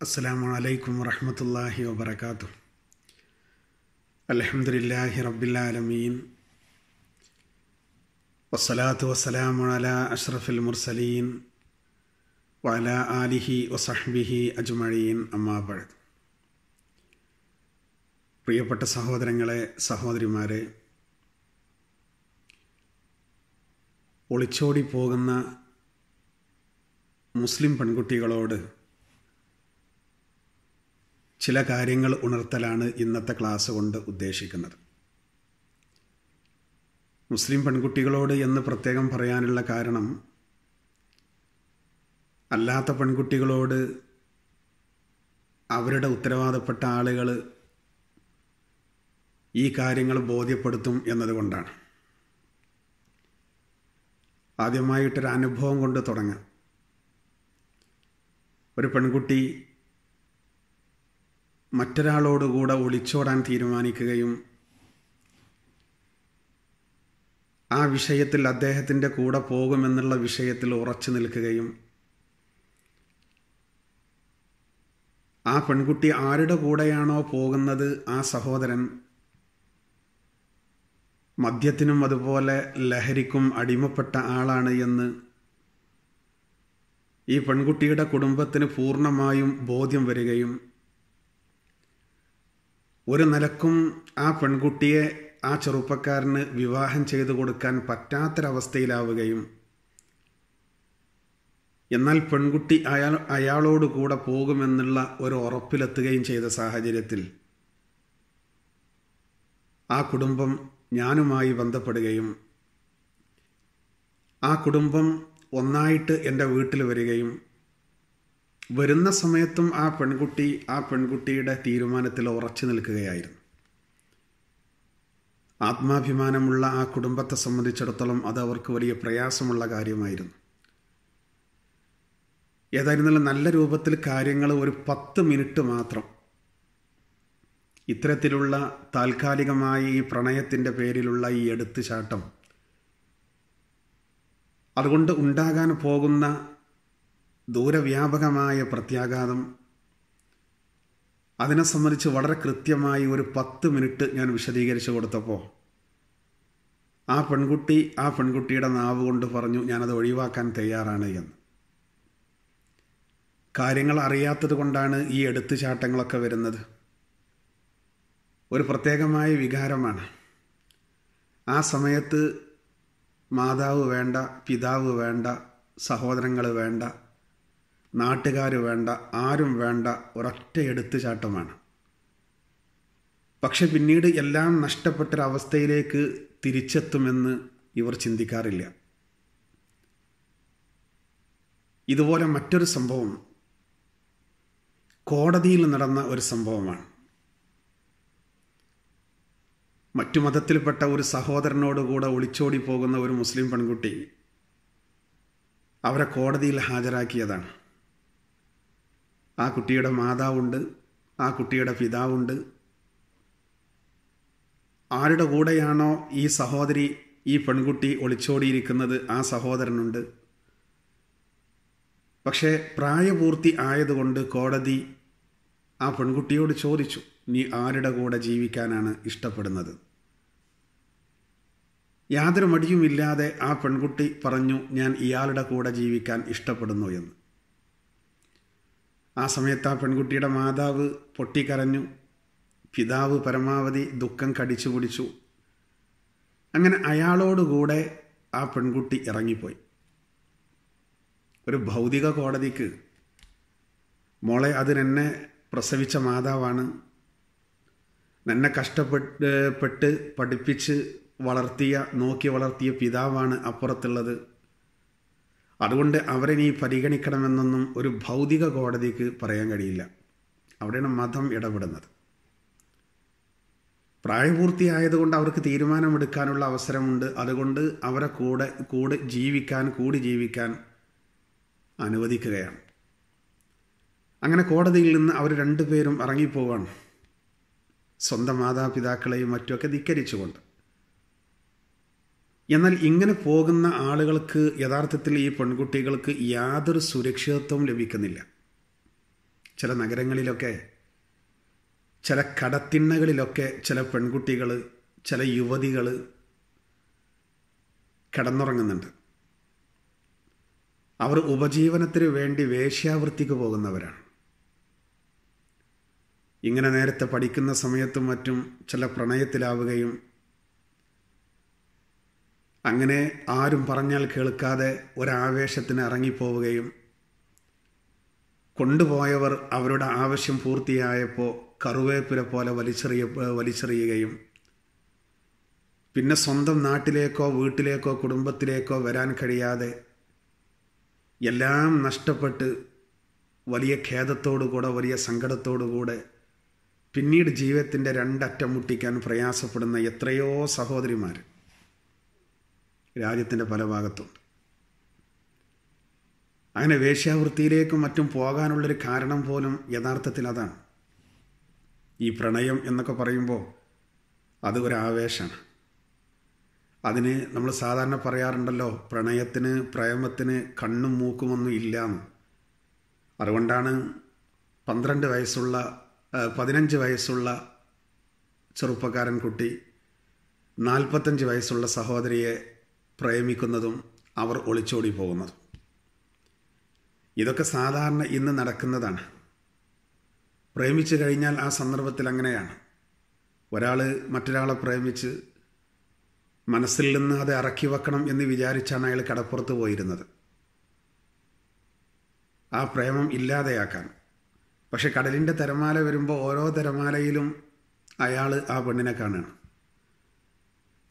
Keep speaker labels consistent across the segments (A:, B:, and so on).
A: അസ്സാം വലൈക്കും വറഹമത്തല്ലാഹി വാത്തു അലഹമുല്ലാഹി റബ്ബിലാലമീൻ വസ്സലാത്തു വസ്സലാം അല അഷ്റഫുൽ മുർസലീൻ വല ആലിഹി വസഹ്ബിഹി അജ്മഴീൻ അമ്മാബഴ് പ്രിയപ്പെട്ട സഹോദരങ്ങളെ സഹോദരിമാരെ ഒളിച്ചോടി പോകുന്ന മുസ്ലിം പെൺകുട്ടികളോട് ചില കാര്യങ്ങൾ ഉണർത്തലാണ് ഇന്നത്തെ ക്ലാസ് കൊണ്ട് ഉദ്ദേശിക്കുന്നത്. മുസ്ലിം പെൺകുട്ടികളോട് എന്ന് പ്രത്യേകം പറയാനുള്ള കാരണം അല്ലാത്ത പെൺകുട്ടികളോട് അവരുടെ ഉത്തരവാദപ്പെട്ട ആളുകൾ ഈ കാര്യങ്ങൾ ബോധ്യപ്പെടുത്തും എന്നതുകൊണ്ടാണ്. ആദ്യമായിട്ടൊരു അനുഭവം കൊണ്ട് തുടങ്ങാം. ഒരു പെൺകുട്ടി മറ്റൊരാളോടുകൂടെ ഒളിച്ചോടാൻ തീരുമാനിക്കുകയും ആ വിഷയത്തിൽ അദ്ദേഹത്തിന്റെ കൂടെ പോകുമെന്നുള്ള വിഷയത്തിൽ ഉറച്ചു നിൽക്കുകയും ആ പെൺകുട്ടി ആരുടെ കൂടെയാണോ പോകുന്നത് ആ സഹോദരൻ മദ്യത്തിനും അതുപോലെ ലഹരിക്കും അടിമപ്പെട്ട ആളാണ് എന്ന് ഈ പെൺകുട്ടിയുടെ കുടുംബത്തിന് പൂർണമായും ബോധ്യം വരികയും ഒരു നിലക്കും ആ പെൺകുട്ടിയെ ആ ചെറുപ്പക്കാരന് വിവാഹം ചെയ്തു കൊടുക്കാൻ പറ്റാത്തൊരവസ്ഥയിലാവുകയും എന്നാൽ പെൺകുട്ടി അയാൾ അയാളോട് കൂടെ പോകുമെന്നുള്ള ഒരു ഉറപ്പിലെത്തുകയും ചെയ്ത സാഹചര്യത്തിൽ ആ കുടുംബം ഞാനുമായി ബന്ധപ്പെടുകയും ആ കുടുംബം ഒന്നായിട്ട് എന്റെ വീട്ടിൽ വരികയും വരുന്ന സമയത്തും ആ പെൺകുട്ടി ആ പെൺകുട്ടിയുടെ തീരുമാനത്തിൽ ഉറച്ചു നിൽക്കുകയായിരുന്നു. ആത്മാഭിമാനമുള്ള ആ കുടുംബത്തെ സംബന്ധിച്ചിടത്തോളം അത് അവർക്ക് വലിയ പ്രയാസമുള്ള കാര്യമായിരുന്നു. ഏതായിരുന്നാലും നല്ല രൂപത്തിൽ കാര്യങ്ങൾ ഒരു പത്ത് മിനിറ്റ് മാത്രം. ഇത്തരത്തിലുള്ള താൽക്കാലികമായ ഈ പ്രണയത്തിന്റെ പേരിലുള്ള ഈ എടുത്തുചാട്ടം അതുകൊണ്ട് ഉണ്ടാകാൻ പോകുന്ന ദൂരവ്യാപകമായ പ്രത്യാഘാതം. അതിനെ സംബന്ധിച്ച് വളരെ കൃത്യമായി ഒരു പത്ത് മിനിറ്റ് ഞാൻ വിശദീകരിച്ചു കൊടുത്തപ്പോൾ ആ പെൺകുട്ടി ആ പെൺകുട്ടിയുടെ നാവ് കൊണ്ട് പറഞ്ഞു ഞാനത് ഒഴിവാക്കാൻ തയ്യാറാണ് എന്ന്. കാര്യങ്ങൾ അറിയാത്തത് കൊണ്ടാണ് ഈ എടുത്തുചാട്ടങ്ങളൊക്കെ വരുന്നത്. ഒരു പ്രത്യേകമായ വികാരമാണ്. ആ സമയത്ത് മാതാവ് വേണ്ട പിതാവ് വേണ്ട സഹോദരങ്ങൾ വേണ്ട നാട്ടുകാർ വേണ്ട ആരും വേണ്ട ഒരൊറ്റ എടുത്തുചാട്ടമാണ്. പക്ഷെ പിന്നീട് എല്ലാം നഷ്ടപ്പെട്ടൊരവസ്ഥയിലേക്ക് തിരിച്ചെത്തുമെന്ന് ഇവർ ചിന്തിക്കാറില്ല. ഇതുപോലെ മറ്റൊരു സംഭവം കോടതിയിൽ നടന്ന ഒരു സംഭവമാണ്. മറ്റു മതത്തിൽപ്പെട്ട ഒരു സഹോദരനോടുകൂടെ ഒളിച്ചോടി പോകുന്ന ഒരു മുസ്ലിം പെൺകുട്ടി അവരെ കോടതിയിൽ ഹാജരാക്കിയതാണ്. ആ കുട്ടിയുടെ മാതാവുണ്ട് ആ കുട്ടിയുടെ പിതാവുണ്ട്. ആരുടെ കൂടെയാണോ ഈ സഹോദരി ഈ പെൺകുട്ടി ഒളിച്ചോടിയിരിക്കുന്നത് ആ സഹോദരനുണ്ട്. പക്ഷേ പ്രായപൂർത്തി ആയതുകൊണ്ട് കോടതി ആ പെൺകുട്ടിയോട് ചോദിച്ചു നീ ആരുടെ കൂടെ ജീവിക്കാനാണ് ഇഷ്ടപ്പെടുന്നത്? യാതൊരു മടിയുമില്ലാതെ ആ പെൺകുട്ടി പറഞ്ഞു ഞാൻ ഇയാളുടെ കൂടെ ജീവിക്കാൻ ഇഷ്ടപ്പെടുന്നു എന്ന്. ആ സമയത്ത് ആ പെൺകുട്ടിയുടെ മാതാവ് പൊട്ടിക്കരഞ്ഞു. പിതാവ് പരമാവധി ദുഃഖം കടിച്ചു പിടിച്ചു. അങ്ങനെ അയാളോടുകൂടെ ആ പെൺകുട്ടി ഇറങ്ങിപ്പോയി. ഒരു ഭൗതിക കോടതിക്ക്. മോളെ അതിനെന്നെ പ്രസവിച്ച മാതാവാണ്. എന്നെ കഷ്ടപ്പെട്ട് പെട്ട് പഠിപ്പിച്ച് വളർത്തിയ നോക്കി വളർത്തിയ പിതാവാണ് അപ്പുറത്തുള്ളത്. അതുകൊണ്ട് അവരെ നീ പരിഗണിക്കണമെന്നൊന്നും ഒരു ഭൗതിക കോടതിക്ക് പറയാൻ കഴിയില്ല. അവിടെയാണ് മതം ഇടപെടുന്നത്. പ്രായപൂർത്തിയായതുകൊണ്ട് അവർക്ക് തീരുമാനമെടുക്കാനുള്ള അവസരമുണ്ട്. അതുകൊണ്ട് അവരെ കൂടെ കൂടെ ജീവിക്കാൻ കൂടി ജീവിക്കാൻ അനുവദിക്കുകയാണ്. അങ്ങനെ കോടതിയിൽ നിന്ന് അവർ രണ്ടുപേരും ഇറങ്ങിപ്പോവാണ്. സ്വന്തം മാതാപിതാക്കളെയും മറ്റുമൊക്കെ ധിക്കരിച്ചുകൊണ്ട്. എന്നാൽ ഇങ്ങനെ പോകുന്ന ആളുകൾക്ക് യഥാർത്ഥത്തിൽ ഈ പെൺകുട്ടികൾക്ക് യാതൊരു സുരക്ഷിതത്വവും ലഭിക്കുന്നില്ല. ചില നഗരങ്ങളിലൊക്കെ ചില കടത്തിണ്ണകളിലൊക്കെ ചില പെൺകുട്ടികൾ ചില യുവതികൾ കിടന്നുറങ്ങുന്നുണ്ട്. അവർ ഉപജീവനത്തിന് വേണ്ടി വേശ്യാവൃത്തിക്ക് പോകുന്നവരാണ്. ഇങ്ങനെ നേരത്തെ പഠിക്കുന്ന സമയത്തും മറ്റും ചില പ്രണയത്തിലാവുകയും അങ്ങനെ ആരും പറഞ്ഞാൽ കേൾക്കാതെ ഒരാവേശത്തിന് ഇറങ്ങിപ്പോവുകയും കൊണ്ടുപോയവർ അവരുടെ ആവശ്യം പൂർത്തിയായപ്പോൾ കറുവേപ്പില പോലെ വലിച്ചെറിയ വലിച്ചെറിയുകയും. പിന്നെ സ്വന്തം നാട്ടിലേക്കോ വീട്ടിലേക്കോ കുടുംബത്തിലേക്കോ വരാൻ കഴിയാതെ എല്ലാം നഷ്ടപ്പെട്ട് വലിയ ഖേദത്തോടുകൂടെ വലിയ സങ്കടത്തോടുകൂടെ പിന്നീട് ജീവിതത്തിന്റെ രണ്ടറ്റം മുട്ടിക്കാൻ പ്രയാസപ്പെടുന്ന എത്രയോ സഹോദരിമാർ രാജ്യത്തിന്റെ പല ഭാഗത്തുണ്ട് അങ്ങനെ വേശ്യാവൃത്തിയിലേക്കും മറ്റും പോകാനുള്ളൊരു കാരണം പോലും യഥാർത്ഥത്തിൽ അതാണ്. ഈ പ്രണയം എന്നൊക്കെ പറയുമ്പോൾ അത് ഒരു ആവേശമാണ് അതിന് നമ്മൾ സാധാരണ പറയാറുണ്ടല്ലോ പ്രണയത്തിന് പ്രേമത്തിന് കണ്ണും മൂക്കുമൊന്നും ഇല്ലയെന്ന് അതുകൊണ്ടാണ് പന്ത്രണ്ട് വയസ്സുള്ള പതിനഞ്ച് വയസ്സുള്ള ചെറുപ്പക്കാരൻ കുട്ടി നാൽപ്പത്തഞ്ച് വയസ്സുള്ള സഹോദരിയെ പ്രേമിക്കുന്നതും അവർ ഒളിച്ചോടി പോകുന്നതും ഇതൊക്കെ സാധാരണ ഇന്ന് നടക്കുന്നതാണ്. പ്രേമിച്ചു കഴിഞ്ഞാൽ ആ സന്ദർഭത്തിൽ അങ്ങനെയാണ്. ഒരാൾ മറ്റൊരാളെ പ്രേമിച്ച് മനസ്സിൽ നിന്ന് അത് ഇറക്കി വെക്കണം എന്ന് വിചാരിച്ചാണ് അയാൾ കടപ്പുറത്ത് പോയിരുന്നത്. ആ പ്രേമം ഇല്ലാതെയാക്കാൻ. പക്ഷെ കടലിന്റെ തിരമാല വരുമ്പോൾ ഓരോ തിരമാലയിലും അയാൾ ആ പെണ്ണിനെ കാണുകയാണ്.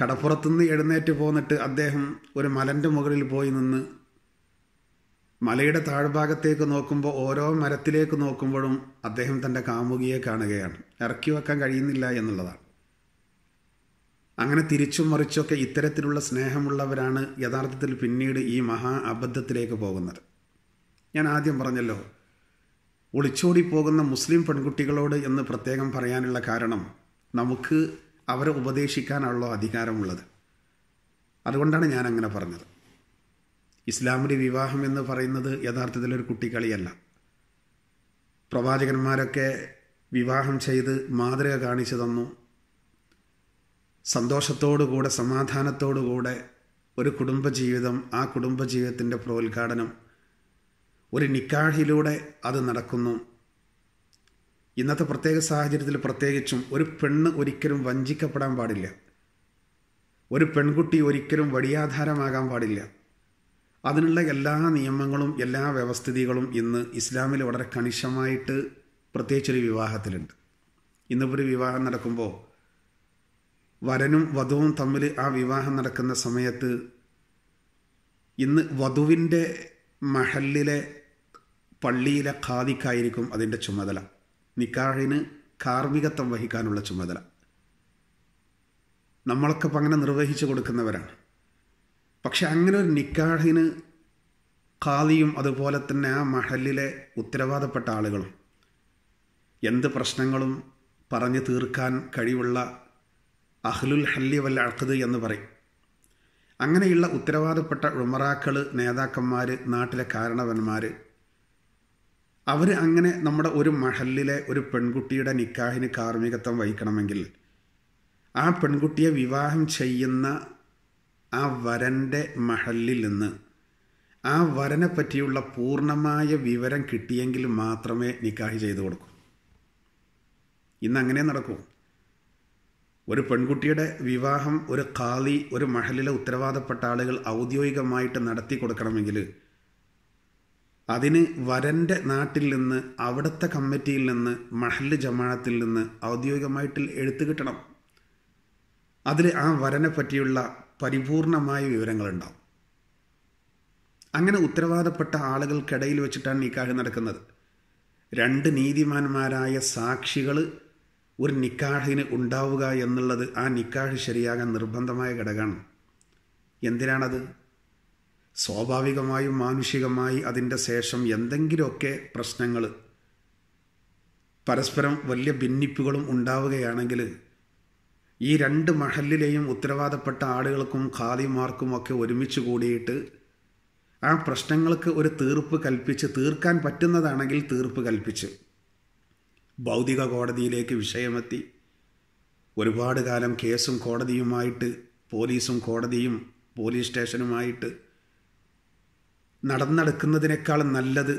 A: കടപ്പുറത്തുനിന്ന് എഴുന്നേറ്റ് പോന്നിട്ട് അദ്ദേഹം ഒരു മലന്റെ മുകളിൽ പോയി നിന്ന് മലയുടെ താഴ്ഭാഗത്തേക്ക് നോക്കുമ്പോൾ ഓരോ മരത്തിലേക്ക് നോക്കുമ്പോഴും അദ്ദേഹം തന്റെ കാമുകിയെ കാണുകയാണ്. ഇറക്കി വെക്കാൻ കഴിയുന്നില്ല എന്നുള്ളതാണ്. അങ്ങനെ തിരിച്ചും മറിച്ചൊക്കെ ഇത്തരത്തിലുള്ള സ്നേഹമുള്ളവരാണ് യഥാർത്ഥത്തിൽ പിന്നീട് ഈ മഹാ അബദ്ധത്തിലേക്ക് പോകുന്നത്. ഞാൻ ആദ്യം പറഞ്ഞല്ലോ ഒളിച്ചോടി പോകുന്ന മുസ്ലിം പെൺകുട്ടികളോട് എന്ന് പ്രത്യേകം പറയാനുള്ള കാരണം നമുക്ക് അവരെ ഉപദേശിക്കാനുള്ള അധികാരമുള്ളത്. അതുകൊണ്ടാണ് ഞാൻ അങ്ങനെ പറഞ്ഞത്. ഇസ്ലാമിന്റെ വിവാഹം എന്ന് പറയുന്നത് യഥാർത്ഥത്തിൽ ഒരു കുട്ടിക്കളിയല്ല. പ്രവാചകന്മാരൊക്കെ വിവാഹം ചെയ്ത് മാതൃക കാണിച്ചു തന്നു. സന്തോഷത്തോടുകൂടെ സമാധാനത്തോടുകൂടെ ഒരു കുടുംബജീവിതം ആ കുടുംബജീവിതത്തിന്റെ പ്രോത്ഘാടനം ഒരു നിക്കാഹിലൂടെ അത് നടക്കുന്നു. ഇന്നത്തെ പ്രത്യേക സാഹചര്യത്തിൽ പ്രത്യേകിച്ചും ഒരു പെണ്ണ് ഒരിക്കലും വഞ്ചിക്കപ്പെടാൻ പാടില്ല. ഒരു പെൺകുട്ടി ഒരിക്കലും വടിയാധാരമാകാൻ പാടില്ല. അതിനുള്ള എല്ലാ നിയമങ്ങളും എല്ലാ വ്യവസ്ഥിതികളും ഇന്ന് ഇസ്ലാമിൽ വളരെ കണിശമായിട്ട് പ്രത്യേകിച്ചൊരു വിവാഹത്തിലുണ്ട്. ഇന്നിപ്പോൾ ഒരു വിവാഹം നടക്കുമ്പോൾ വരനും വധുവും തമ്മിൽ ആ വിവാഹം നടക്കുന്ന സമയത്ത് ഇന്ന് വധുവിന്റെ മഹലിലെ പള്ളിയിലെ ഖാദിക്കായിരിക്കും അതിന്റെ ചുമതല. നിക്കാഹിന് കാർമ്മികത്വം വഹിക്കാനുള്ള ചുമതല. നമ്മളൊക്കെ ഇപ്പം അങ്ങനെ നിർവഹിച്ചു കൊടുക്കുന്നവരാണ്. പക്ഷെ അങ്ങനെ ഒരു നിക്കാഹിന് ഖാദിയും അതുപോലെ തന്നെ ആ മഹലിലെ ഉത്തരവാദപ്പെട്ട ആളുകളും എന്ത് പ്രശ്നങ്ങളും പറഞ്ഞു തീർക്കാൻ കഴിവുള്ള അഹ്ലുൽ ഹല്ലി വല്ല അഖദ് എന്ന് പറയും. അങ്ങനെയുള്ള ഉത്തരവാദപ്പെട്ട ഉമറാക്കൾ നേതാക്കന്മാർ നാട്ടിലെ കാരണവന്മാർ അവർ അങ്ങനെ നമ്മുടെ ഒരു മഹലിലെ ഒരു പെൺകുട്ടിയുടെ നിക്കാഹിന് കാർമ്മികത്വം വഹിക്കണമെങ്കിൽ ആ പെൺകുട്ടിയെ വിവാഹം ചെയ്യുന്ന ആ വരന്റെ മഹലിൽ നിന്ന് ആ വരനെ പറ്റിയുള്ള പൂർണമായ വിവരം കിട്ടിയെങ്കിൽ മാത്രമേ നിക്കാഹ് ചെയ്തു കൊടുക്കൂ. ഇന്ന് അങ്ങനെ നടക്കൂ. ഒരു പെൺകുട്ടിയുടെ വിവാഹം ഒരു കാളി ഒരു മഹലിലെ ഉത്തരവാദപ്പെട്ട ആളുകൾ ഔദ്യോഗികമായിട്ട് നടത്തി കൊടുക്കണമെങ്കിൽ അതിന് വരന്റെ നാട്ടിൽ നിന്ന് അവിടുത്തെ കമ്മിറ്റിയിൽ നിന്ന് മഹൽ ജമാഅത്തിൽ നിന്ന് ഔദ്യോഗികമായിട്ട് എഴുത്ത് കിട്ടണം. അതിൽ ആ വരനെ പറ്റിയുള്ള പരിപൂർണമായ വിവരങ്ങളുണ്ടാവും. അങ്ങനെ ഉത്തരവാദപ്പെട്ട ആളുകൾക്കിടയിൽ വെച്ചിട്ടാണ് നിക്കാഹ് നടക്കുന്നത്. രണ്ട് നീതിമാന്മാരായ സാക്ഷികൾ ഒരു നിക്കാഹിന് ഉണ്ടാവുക എന്നുള്ളത് ആ നിക്കാഹ് ശരിയാകാൻ നിർബന്ധമായ ഘടകമാണ്. എന്തിനാണത്? സ്വാഭാവികമായും മാനുഷികമായി അതിന്റെ ശേഷം എന്തെങ്കിലുമൊക്കെ പ്രശ്നങ്ങൾ പരസ്പരം വലിയ ഭിന്നിപ്പുകളും ഉണ്ടാവുകയാണെങ്കിൽ ഈ രണ്ട് മഹലിലെയും ഉത്തരവാദപ്പെട്ട ആളുകൾക്കും ഖാദിമാർക്കും ഒക്കെ ഒരുമിച്ച് കൂടിയിട്ട് ആ പ്രശ്നങ്ങൾക്ക് ഒരു തീർപ്പ് കൽപ്പിച്ച് തീർക്കാൻ പറ്റുന്നതാണെങ്കിൽ തീർപ്പ് കൽപ്പിച്ച് ഭൗതിക കോടതിയിലേക്ക് വിഷയമെത്തി. ഒരുപാട് കാലം കേസും കോടതിയുമായിട്ട് പോലീസും കോടതിയും പോലീസ് സ്റ്റേഷനുമായിട്ട് നടന്നെടുക്കുന്നതിനേക്കാൾ നല്ലത്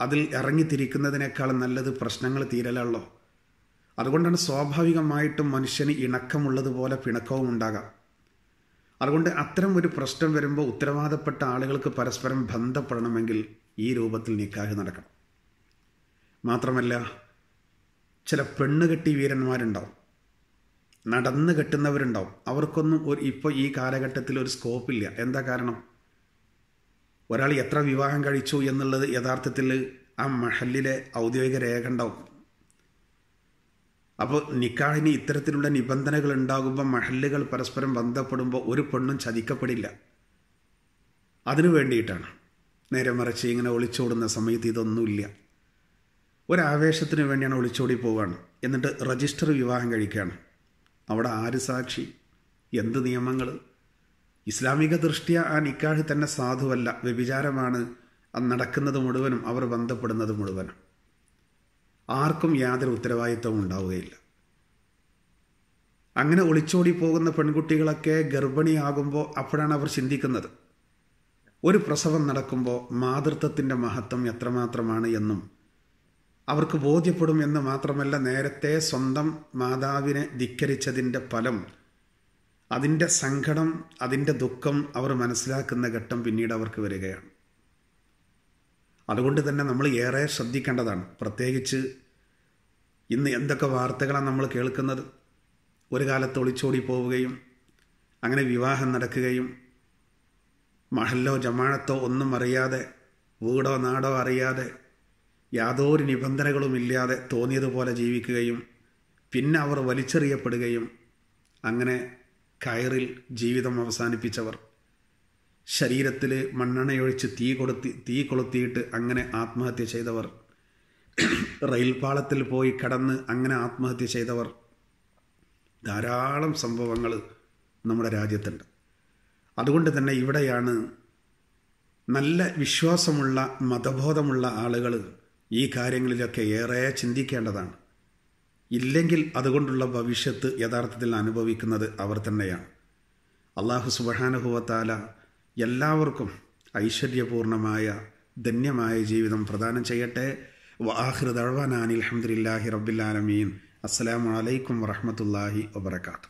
A: അതിൽ ഇറങ്ങിത്തിരിക്കുന്നതിനേക്കാൾ നല്ലത് പ്രശ്നങ്ങൾ തീരലല്ലോ അതുകൊണ്ടാണ് സ്വാഭാവികമായിട്ടും മനുഷ്യന് ഇണക്കമുള്ളതുപോലെ പിണക്കവും ഉണ്ടാകാം. അതുകൊണ്ട് അത്തരം ഒരു പ്രശ്നം വരുമ്പോൾ ഉത്തരവാദപ്പെട്ട ആളുകൾക്ക് പരസ്പരം ബന്ധപ്പെടണമെങ്കിൽ ഈ രൂപത്തിൽ നിക്കാഹ് നടക്കണം. മാത്രമല്ല ചില പെണ്ണുകെട്ടി വീരന്മാരുണ്ടാവും നടന്ന് കെട്ടുന്നവരുണ്ടാവും. അവർക്കൊന്നും ഒരു ഇപ്പോൾ ഈ കാലഘട്ടത്തിൽ ഒരു സ്കോപ്പില്ല എന്താ കാരണം? ഒരാൾ എത്ര വിവാഹം കഴിച്ചു എന്നുള്ളത് യഥാർത്ഥത്തിൽ ആ മഹലിലെ ഔദ്യോഗിക രേഖ ഉണ്ടാവും. അപ്പോൾ നിക്കാഹിന് ഇത്തരത്തിലുള്ള നിബന്ധനകൾ ഉണ്ടാകുമ്പോൾ മഹല്ലുകൾ പരസ്പരം ബന്ധപ്പെടുമ്പോൾ ഒരു പെണ്ണും ചതിക്കപ്പെടില്ല. അതിനു വേണ്ടിയിട്ടാണ്. നേരെ മറിച്ച് ഇങ്ങനെ ഒളിച്ചോടുന്ന സമയത്ത് ഇതൊന്നുമില്ല. ഒരാവേശത്തിന് വേണ്ടിയാണ് ഒളിച്ചോടി പോവുകയാണ് എന്നിട്ട് രജിസ്റ്റർ വിവാഹം കഴിക്കുകയാണ്. അവിടെ ആര് സാക്ഷി? എന്ത് നിയമങ്ങൾ ഇസ്ലാമിക ദൃഷ്ടിയ ആ നിക്കാഹ് തന്നെ സാധുവല്ല. വ്യഭിചാരമാണ് അത് നടക്കുന്നത് മുഴുവനും അവർ ബന്ധപ്പെടുന്നത് മുഴുവനും. ആർക്കും യാതൊരു ഉത്തരവാദിത്വവും ഉണ്ടാവുകയില്ല. അങ്ങനെ ഒളിച്ചോടി പോകുന്ന പെൺകുട്ടികളൊക്കെ ഗർഭിണിയാകുമ്പോൾ അപ്പോഴാണ് അവർ ചിന്തിക്കുന്നത്. ഒരു പ്രസവം നടക്കുമ്പോൾ മാതൃത്വത്തിന്റെ മഹത്വം എത്രമാത്രമാണ് എന്നും അവർക്ക് ബോധ്യപ്പെടും എന്ന് മാത്രമല്ല നേരത്തെ സ്വന്തം മാതാവിനെ ധിക്കരിച്ചതിന്റെ ഫലം അതിന്റെ സങ്കടം അതിന്റെ ദുഃഖം അവർ മനസ്സിലാക്കുന്ന ഘട്ടം പിന്നീട് അവർക്ക് വരികയാണ്. അതുകൊണ്ട് തന്നെ നമ്മൾ ഏറെ ശ്രദ്ധിക്കേണ്ടതാണ്. പ്രത്യേകിച്ച് ഇന്ന് എന്തൊക്കെ വാർത്തകളാണ് നമ്മൾ കേൾക്കുന്നത്? ഒരു കാലത്ത് ഒളിച്ചോടി പോവുകയും അങ്ങനെ വിവാഹം നടക്കുകയും മഹല്ലോ ജമാഴത്തോ ഒന്നും അറിയാതെ വീടോ നാടോ അറിയാതെ യാതൊരു നിബന്ധനകളുമില്ലാതെ തോന്നിയതുപോലെ ജീവിക്കുകയും പിന്നെ അവർ വലിച്ചെറിയപ്പെടുകയും അങ്ങനെ കയറിൽ ജീവിതം അവസാനിപ്പിച്ചവർ. ശരീരത്തിൽ മണ്ണെണ്ണയൊഴിച്ച് തീ കൊടുത്തി തീ കൊളുത്തിയിട്ട് അങ്ങനെ ആത്മഹത്യ ചെയ്തവർ. റെയിൽപാളത്തിൽ പോയി കടന്ന് അങ്ങനെ ആത്മഹത്യ ചെയ്തവർ. ധാരാളം സംഭവങ്ങൾ നമ്മുടെ രാജ്യത്തുണ്ട്. അതുകൊണ്ട് തന്നെ ഇവിടെയാണ് നല്ല വിശ്വാസമുള്ള മതബോധമുള്ള ആളുകൾ ഈ കാര്യങ്ങളിലൊക്കെ ഏറെ ചിന്തിക്കേണ്ടതാണ്. ഇല്ലെങ്കിൽ അതുകൊണ്ടുള്ള ഭവിഷ്യത്ത് യഥാർത്ഥത്തിൽ അനുഭവിക്കുന്നത് അവർ തന്നെയാണ്. അള്ളാഹു സുബഹാനുഭവത്താല എല്ലാവർക്കും ഐശ്വര്യപൂർണമായ ധന്യമായ ജീവിതം പ്രദാനം ചെയ്യട്ടെ. വാഹൃദ് റബ്ബിൽ അലഹമുല്ലാഹി റബ്ബിലാലമീൻ വലൈക്കും വറഹമത്തല്ലാഹി വബർക്കാത്തു